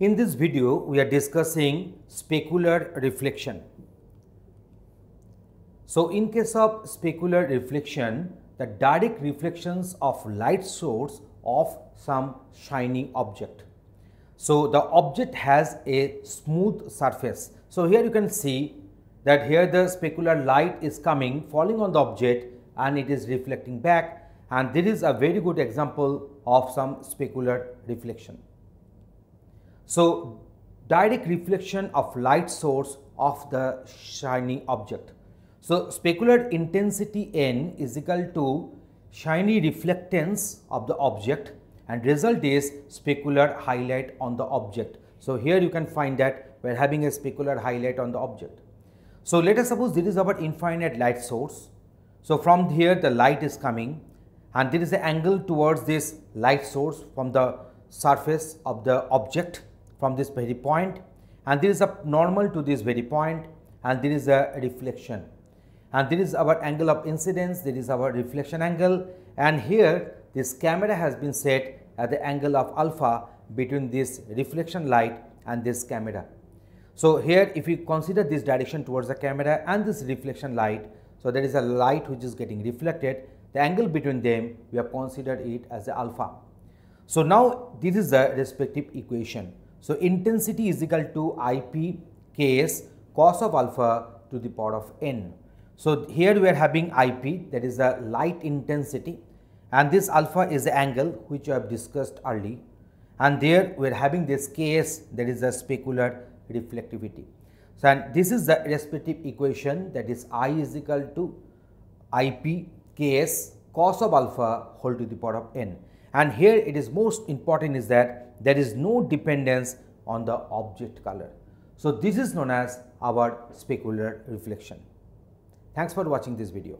In this video, we are discussing specular reflection. So, in case of specular reflection, the direct reflections of light source of some shining object. So, the object has a smooth surface. So, here you can see that here the specular light is coming falling on the object and it is reflecting back and this is a very good example of some specular reflection. So, direct reflection of light source of the shiny object. So, specular intensity n is equal to shiny reflectance of the object and result is specular highlight on the object. So, here you can find that we are having a specular highlight on the object. So, let us suppose this is our infinite light source. So, from here the light is coming and there is an angle towards this light source from the surface of the object from this very point and there is a normal to this very point and there is a reflection and there is our angle of incidence there is our reflection angle and here this camera has been set at the angle of alpha between this reflection light and this camera. So, here if we consider this direction towards the camera and this reflection light, so there is a light which is getting reflected, the angle between them we have considered it as the alpha. So, now this is the respective equation. So, intensity is equal to IP Ks cos of alpha to the power of n. So, here we are having IP that is the light intensity and this alpha is the angle which I have discussed early and there we are having this Ks that is the specular reflectivity. So, and this is the respective equation that is I is equal to IP Ks cos of alpha whole to the power of n and here it is most important is that there is no dependence on the object color. So, this is known as our specular reflection. Thanks for watching this video.